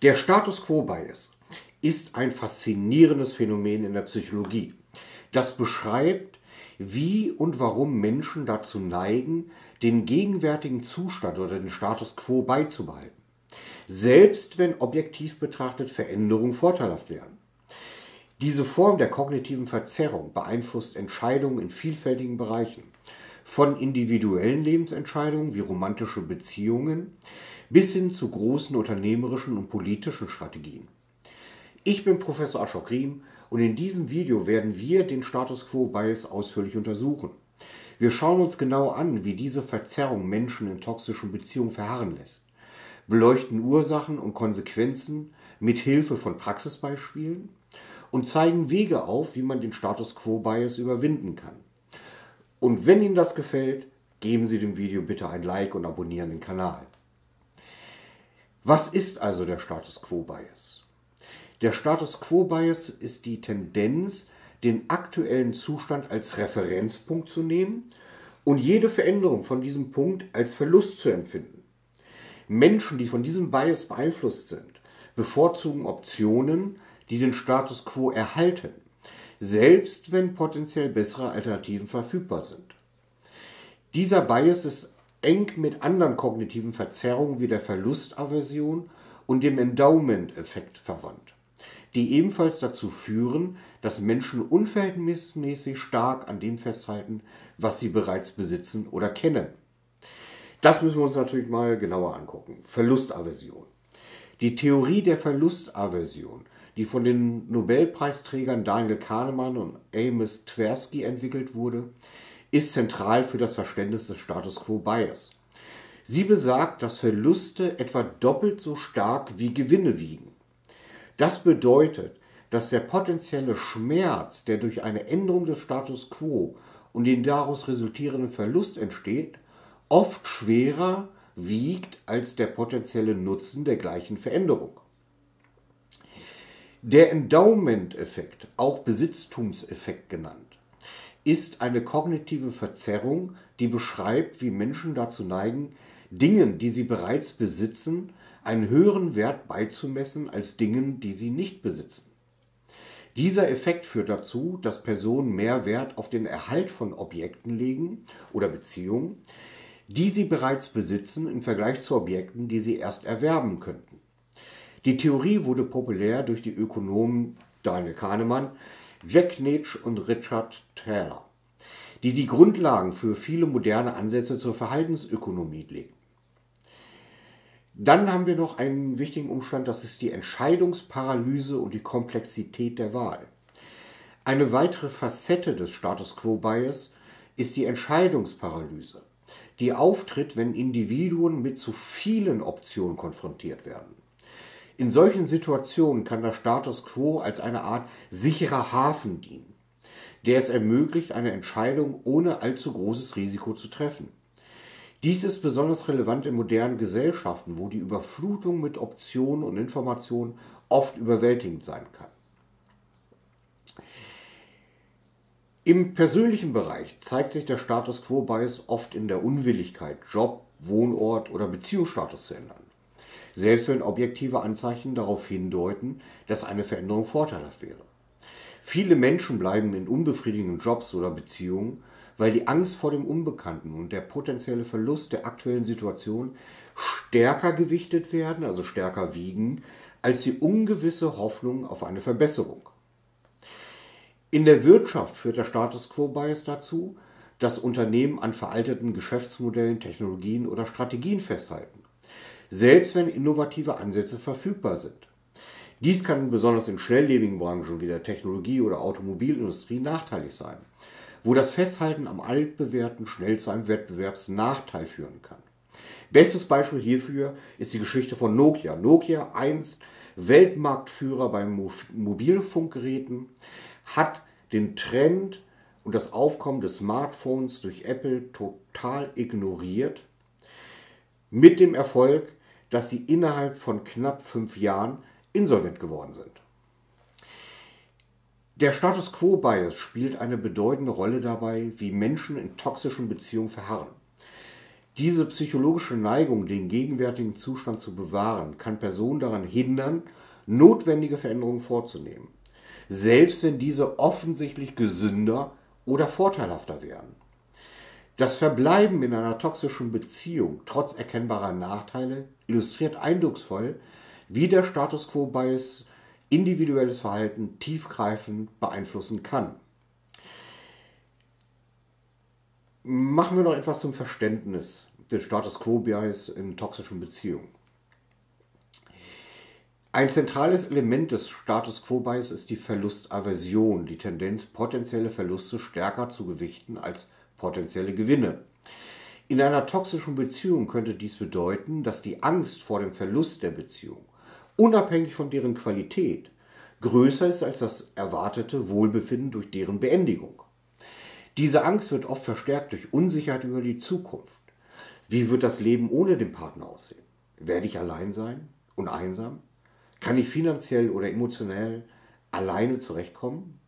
Der Status Quo Bias ist ein faszinierendes Phänomen in der Psychologie. Das beschreibt, wie und warum Menschen dazu neigen, den gegenwärtigen Zustand oder den Status quo beizubehalten. Selbst wenn objektiv betrachtet Veränderungen vorteilhaft wären. Diese Form der kognitiven Verzerrung beeinflusst Entscheidungen in vielfältigen Bereichen. Von individuellen Lebensentscheidungen wie romantische Beziehungen bis hin zu großen unternehmerischen und politischen Strategien. Ich bin Professor Ashok Riem und in diesem Video werden wir den Status Quo Bias ausführlich untersuchen. Wir schauen uns genau an, wie diese Verzerrung Menschen in toxischen Beziehungen verharren lässt, beleuchten Ursachen und Konsequenzen mit Hilfe von Praxisbeispielen und zeigen Wege auf, wie man den Status Quo Bias überwinden kann. Und wenn Ihnen das gefällt, geben Sie dem Video bitte ein Like und abonnieren den Kanal. Was ist also der Status Quo Bias? Der Status Quo Bias ist die Tendenz, den aktuellen Zustand als Referenzpunkt zu nehmen und jede Veränderung von diesem Punkt als Verlust zu empfinden. Menschen, die von diesem Bias beeinflusst sind, bevorzugen Optionen, die den Status quo erhalten, selbst wenn potenziell bessere Alternativen verfügbar sind. Dieser Bias ist eng mit anderen kognitiven Verzerrungen wie der Verlustaversion und dem Endowment-Effekt verwandt die ebenfalls dazu führen, dass Menschen unverhältnismäßig stark an dem festhalten, was sie bereits besitzen oder kennen. Das müssen wir uns natürlich mal genauer angucken. Verlustaversion. Die Theorie der Verlustaversion, die von den Nobelpreisträgern Daniel Kahnemann und Amos Tversky entwickelt wurde, ist zentral für das Verständnis des Status quo Bias. Sie besagt, dass Verluste etwa doppelt so stark wie Gewinne wiegen. Das bedeutet, dass der potenzielle Schmerz, der durch eine Änderung des Status quo und den daraus resultierenden Verlust entsteht, oft schwerer wiegt als der potenzielle Nutzen der gleichen Veränderung. Der Endowment-Effekt, auch Besitztumseffekt genannt, ist eine kognitive Verzerrung, die beschreibt, wie Menschen dazu neigen, Dingen, die sie bereits besitzen, einen höheren Wert beizumessen als Dingen, die sie nicht besitzen. Dieser Effekt führt dazu, dass Personen mehr Wert auf den Erhalt von Objekten legen oder Beziehungen, die sie bereits besitzen im Vergleich zu Objekten, die sie erst erwerben könnten. Die Theorie wurde populär durch die Ökonomen Daniel Kahnemann, Jack Nitsch und Richard Taylor, die die Grundlagen für viele moderne Ansätze zur Verhaltensökonomie legen. Dann haben wir noch einen wichtigen Umstand, das ist die Entscheidungsparalyse und die Komplexität der Wahl. Eine weitere Facette des Status quo Bias ist die Entscheidungsparalyse, die auftritt, wenn Individuen mit zu vielen Optionen konfrontiert werden. In solchen Situationen kann der Status quo als eine Art sicherer Hafen dienen, der es ermöglicht, eine Entscheidung ohne allzu großes Risiko zu treffen. Dies ist besonders relevant in modernen Gesellschaften, wo die Überflutung mit Optionen und Informationen oft überwältigend sein kann. Im persönlichen Bereich zeigt sich der Status quo Bias oft in der Unwilligkeit, Job, Wohnort oder Beziehungsstatus zu ändern. Selbst wenn objektive Anzeichen darauf hindeuten, dass eine Veränderung vorteilhaft wäre. Viele Menschen bleiben in unbefriedigenden Jobs oder Beziehungen, weil die Angst vor dem Unbekannten und der potenzielle Verlust der aktuellen Situation stärker gewichtet werden, also stärker wiegen, als die ungewisse Hoffnung auf eine Verbesserung. In der Wirtschaft führt der Status quo Bias dazu, dass Unternehmen an veralteten Geschäftsmodellen, Technologien oder Strategien festhalten, selbst wenn innovative Ansätze verfügbar sind. Dies kann besonders in schnelllebigen Branchen wie der Technologie- oder Automobilindustrie nachteilig sein wo das Festhalten am Altbewährten schnell zu einem Wettbewerbsnachteil führen kann. Bestes Beispiel hierfür ist die Geschichte von Nokia. Nokia, einst Weltmarktführer bei Mobilfunkgeräten, hat den Trend und das Aufkommen des Smartphones durch Apple total ignoriert, mit dem Erfolg, dass sie innerhalb von knapp fünf Jahren insolvent geworden sind. Der Status quo Bias spielt eine bedeutende Rolle dabei, wie Menschen in toxischen Beziehungen verharren. Diese psychologische Neigung, den gegenwärtigen Zustand zu bewahren, kann Personen daran hindern, notwendige Veränderungen vorzunehmen, selbst wenn diese offensichtlich gesünder oder vorteilhafter wären. Das Verbleiben in einer toxischen Beziehung trotz erkennbarer Nachteile illustriert eindrucksvoll, wie der Status quo Bias individuelles Verhalten tiefgreifend beeinflussen kann. Machen wir noch etwas zum Verständnis des Status quo Bias in toxischen Beziehungen. Ein zentrales Element des Status quo Bias ist die Verlustaversion, die Tendenz, potenzielle Verluste stärker zu gewichten als potenzielle Gewinne. In einer toxischen Beziehung könnte dies bedeuten, dass die Angst vor dem Verlust der Beziehung, unabhängig von deren Qualität, größer ist als das erwartete Wohlbefinden durch deren Beendigung. Diese Angst wird oft verstärkt durch Unsicherheit über die Zukunft. Wie wird das Leben ohne den Partner aussehen? Werde ich allein sein und einsam? Kann ich finanziell oder emotionell alleine zurechtkommen?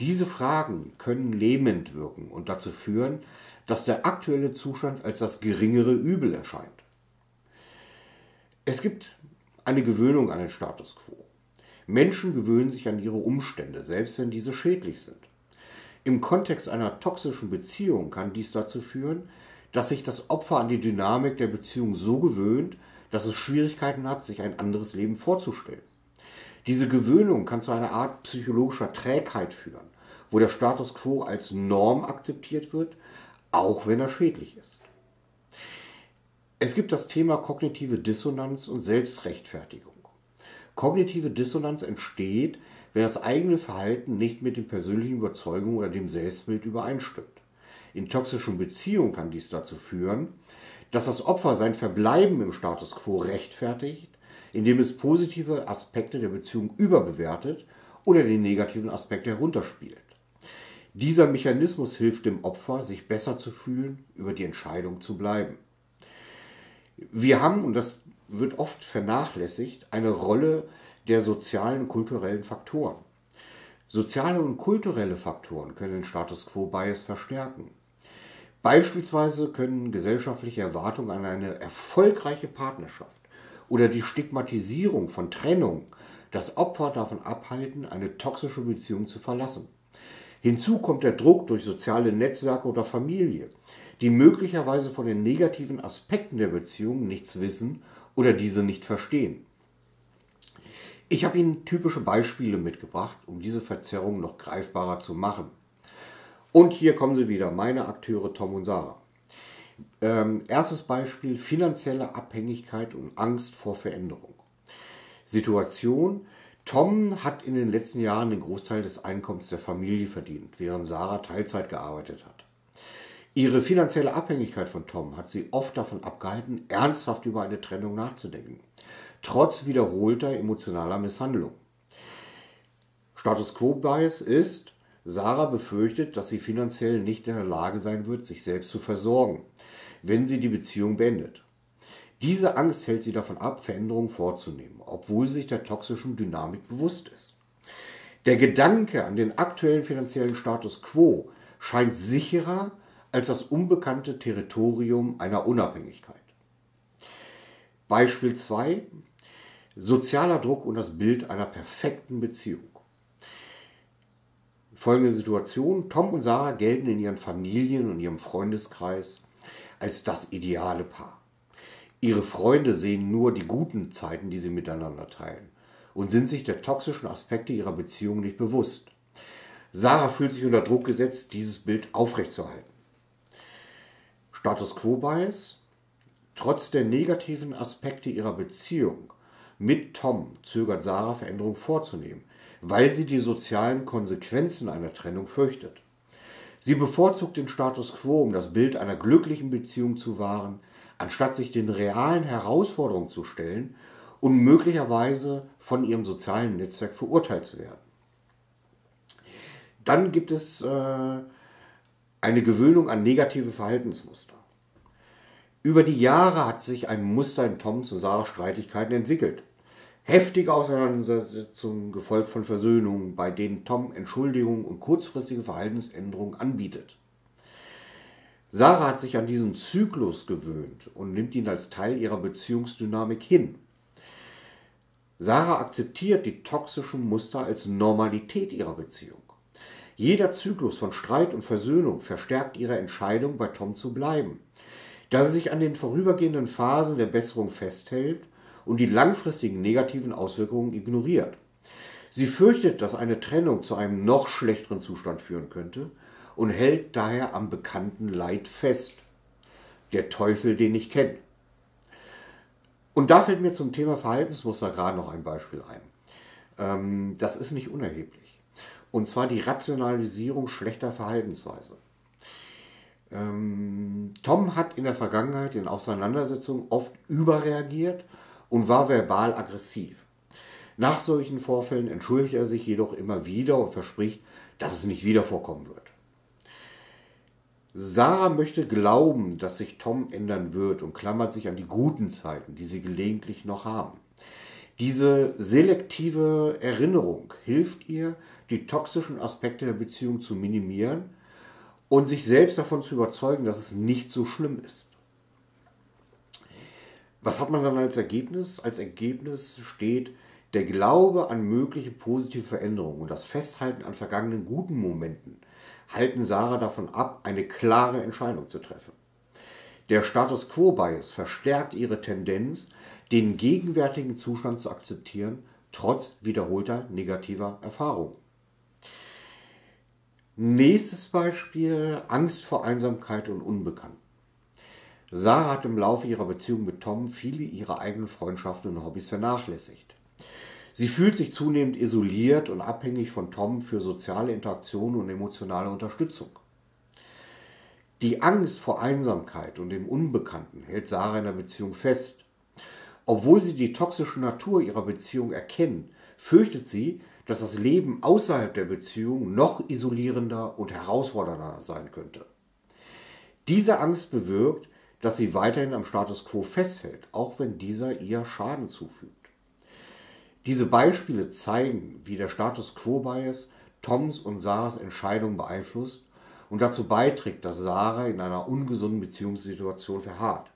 Diese Fragen können lähmend wirken und dazu führen, dass der aktuelle Zustand als das geringere Übel erscheint. Es gibt eine Gewöhnung an den Status quo. Menschen gewöhnen sich an ihre Umstände, selbst wenn diese schädlich sind. Im Kontext einer toxischen Beziehung kann dies dazu führen, dass sich das Opfer an die Dynamik der Beziehung so gewöhnt, dass es Schwierigkeiten hat, sich ein anderes Leben vorzustellen. Diese Gewöhnung kann zu einer Art psychologischer Trägheit führen, wo der Status quo als Norm akzeptiert wird, auch wenn er schädlich ist. Es gibt das Thema kognitive Dissonanz und Selbstrechtfertigung. Kognitive Dissonanz entsteht, wenn das eigene Verhalten nicht mit den persönlichen Überzeugungen oder dem Selbstbild übereinstimmt. In toxischen Beziehungen kann dies dazu führen, dass das Opfer sein Verbleiben im Status quo rechtfertigt, indem es positive Aspekte der Beziehung überbewertet oder die negativen Aspekte herunterspielt. Dieser Mechanismus hilft dem Opfer, sich besser zu fühlen, über die Entscheidung zu bleiben. Wir haben, und das wird oft vernachlässigt, eine Rolle der sozialen und kulturellen Faktoren. Soziale und kulturelle Faktoren können den Status quo Bias verstärken. Beispielsweise können gesellschaftliche Erwartungen an eine erfolgreiche Partnerschaft oder die Stigmatisierung von Trennung das Opfer davon abhalten, eine toxische Beziehung zu verlassen. Hinzu kommt der Druck durch soziale Netzwerke oder Familie, die möglicherweise von den negativen Aspekten der Beziehung nichts wissen oder diese nicht verstehen. Ich habe Ihnen typische Beispiele mitgebracht, um diese Verzerrung noch greifbarer zu machen. Und hier kommen sie wieder, meine Akteure Tom und Sarah. Ähm, erstes Beispiel, finanzielle Abhängigkeit und Angst vor Veränderung. Situation, Tom hat in den letzten Jahren den Großteil des Einkommens der Familie verdient, während Sarah Teilzeit gearbeitet hat. Ihre finanzielle Abhängigkeit von Tom hat sie oft davon abgehalten, ernsthaft über eine Trennung nachzudenken, trotz wiederholter emotionaler Misshandlung. Status quo Bias ist, Sarah befürchtet, dass sie finanziell nicht in der Lage sein wird, sich selbst zu versorgen, wenn sie die Beziehung beendet. Diese Angst hält sie davon ab, Veränderungen vorzunehmen, obwohl sie sich der toxischen Dynamik bewusst ist. Der Gedanke an den aktuellen finanziellen Status quo scheint sicherer als das unbekannte Territorium einer Unabhängigkeit. Beispiel 2. Sozialer Druck und das Bild einer perfekten Beziehung. Folgende Situation. Tom und Sarah gelten in ihren Familien und ihrem Freundeskreis als das ideale Paar. Ihre Freunde sehen nur die guten Zeiten, die sie miteinander teilen und sind sich der toxischen Aspekte ihrer Beziehung nicht bewusst. Sarah fühlt sich unter Druck gesetzt, dieses Bild aufrechtzuerhalten. Status quo Bias. Trotz der negativen Aspekte ihrer Beziehung mit Tom zögert Sarah Veränderungen vorzunehmen weil sie die sozialen Konsequenzen einer Trennung fürchtet. Sie bevorzugt den Status quo, um das Bild einer glücklichen Beziehung zu wahren, anstatt sich den realen Herausforderungen zu stellen und möglicherweise von ihrem sozialen Netzwerk verurteilt zu werden. Dann gibt es äh, eine Gewöhnung an negative Verhaltensmuster. Über die Jahre hat sich ein Muster in Toms und Sarahs Streitigkeiten entwickelt. Heftige Auseinandersetzungen gefolgt von Versöhnungen, bei denen Tom Entschuldigungen und kurzfristige Verhaltensänderungen anbietet. Sarah hat sich an diesen Zyklus gewöhnt und nimmt ihn als Teil ihrer Beziehungsdynamik hin. Sarah akzeptiert die toxischen Muster als Normalität ihrer Beziehung. Jeder Zyklus von Streit und Versöhnung verstärkt ihre Entscheidung, bei Tom zu bleiben. Da sie sich an den vorübergehenden Phasen der Besserung festhält und die langfristigen negativen Auswirkungen ignoriert. Sie fürchtet, dass eine Trennung zu einem noch schlechteren Zustand führen könnte und hält daher am bekannten Leid fest. Der Teufel, den ich kenne. Und da fällt mir zum Thema Verhaltensmuster gerade noch ein Beispiel ein. Ähm, das ist nicht unerheblich. Und zwar die Rationalisierung schlechter Verhaltensweise. Ähm, Tom hat in der Vergangenheit in Auseinandersetzungen oft überreagiert und war verbal aggressiv. Nach solchen Vorfällen entschuldigt er sich jedoch immer wieder und verspricht, dass es nicht wieder vorkommen wird. Sarah möchte glauben, dass sich Tom ändern wird und klammert sich an die guten Zeiten, die sie gelegentlich noch haben. Diese selektive Erinnerung hilft ihr, die toxischen Aspekte der Beziehung zu minimieren und sich selbst davon zu überzeugen, dass es nicht so schlimm ist. Was hat man dann als Ergebnis? Als Ergebnis steht der Glaube an mögliche positive Veränderungen und das Festhalten an vergangenen guten Momenten halten Sarah davon ab, eine klare Entscheidung zu treffen. Der Status quo-Bias verstärkt ihre Tendenz, den gegenwärtigen Zustand zu akzeptieren, trotz wiederholter negativer Erfahrungen. Nächstes Beispiel, Angst vor Einsamkeit und Unbekannt. Sarah hat im Laufe ihrer Beziehung mit Tom viele ihrer eigenen Freundschaften und Hobbys vernachlässigt. Sie fühlt sich zunehmend isoliert und abhängig von Tom für soziale Interaktion und emotionale Unterstützung. Die Angst vor Einsamkeit und dem Unbekannten hält Sarah in der Beziehung fest. Obwohl sie die toxische Natur ihrer Beziehung erkennt, fürchtet sie, dass das Leben außerhalb der Beziehung noch isolierender und herausfordernder sein könnte. Diese Angst bewirkt, dass sie weiterhin am Status quo festhält, auch wenn dieser ihr Schaden zufügt. Diese Beispiele zeigen, wie der Status quo-Bias Toms und Sarahs Entscheidung beeinflusst und dazu beiträgt, dass Sarah in einer ungesunden Beziehungssituation verharrt.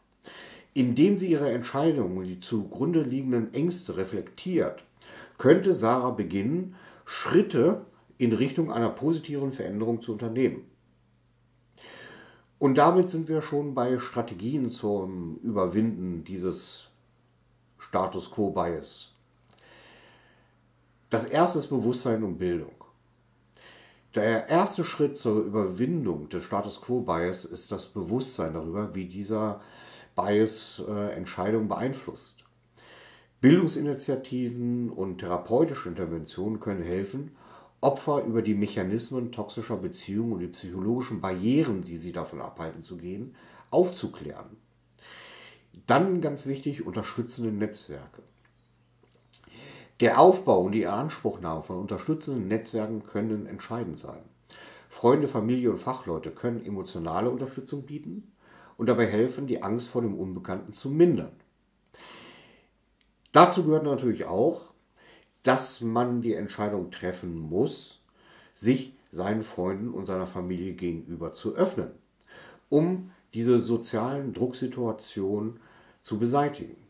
Indem sie ihre Entscheidungen und die zugrunde liegenden Ängste reflektiert, könnte Sarah beginnen, Schritte in Richtung einer positiven Veränderung zu unternehmen. Und damit sind wir schon bei Strategien zum Überwinden dieses Status quo-Bias. Das erste ist Bewusstsein und Bildung. Der erste Schritt zur Überwindung des Status Quo Bias ist das Bewusstsein darüber, wie dieser Bias äh, Entscheidungen beeinflusst. Bildungsinitiativen und therapeutische Interventionen können helfen, Opfer über die Mechanismen toxischer Beziehungen und die psychologischen Barrieren, die sie davon abhalten zu gehen, aufzuklären. Dann ganz wichtig, unterstützende Netzwerke. Der Aufbau und die Anspruchnahme von unterstützenden Netzwerken können entscheidend sein. Freunde, Familie und Fachleute können emotionale Unterstützung bieten und dabei helfen, die Angst vor dem Unbekannten zu mindern. Dazu gehört natürlich auch, dass man die Entscheidung treffen muss, sich seinen Freunden und seiner Familie gegenüber zu öffnen, um diese sozialen Drucksituationen zu beseitigen.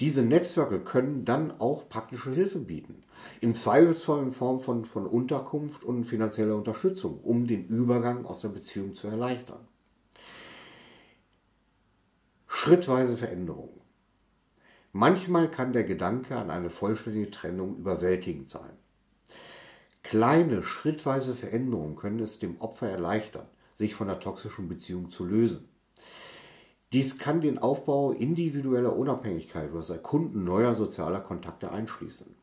Diese Netzwerke können dann auch praktische Hilfe bieten. Im Zweifelsfall in Form von, von Unterkunft und finanzieller Unterstützung, um den Übergang aus der Beziehung zu erleichtern. Schrittweise Veränderung. Manchmal kann der Gedanke an eine vollständige Trennung überwältigend sein. Kleine, schrittweise Veränderungen können es dem Opfer erleichtern, sich von der toxischen Beziehung zu lösen. Dies kann den Aufbau individueller Unabhängigkeit oder das Erkunden neuer sozialer Kontakte einschließen.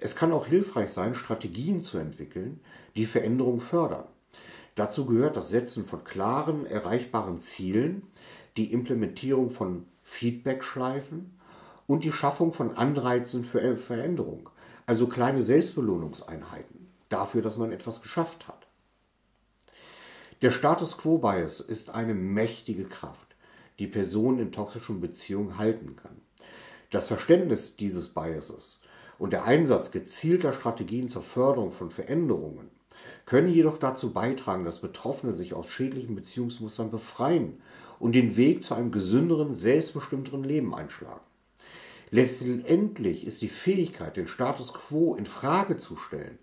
Es kann auch hilfreich sein, Strategien zu entwickeln, die Veränderung fördern. Dazu gehört das Setzen von klaren, erreichbaren Zielen, die Implementierung von Feedback-Schleifen und die Schaffung von Anreizen für Veränderung, also kleine Selbstbelohnungseinheiten dafür, dass man etwas geschafft hat. Der Status Quo-Bias ist eine mächtige Kraft die Person in toxischen Beziehungen halten kann. Das Verständnis dieses Biases und der Einsatz gezielter Strategien zur Förderung von Veränderungen können jedoch dazu beitragen, dass Betroffene sich aus schädlichen Beziehungsmustern befreien und den Weg zu einem gesünderen, selbstbestimmteren Leben einschlagen. Letztendlich ist die Fähigkeit, den Status quo in Frage zu stellen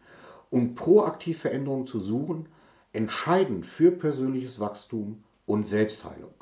und proaktiv Veränderungen zu suchen, entscheidend für persönliches Wachstum und Selbstheilung.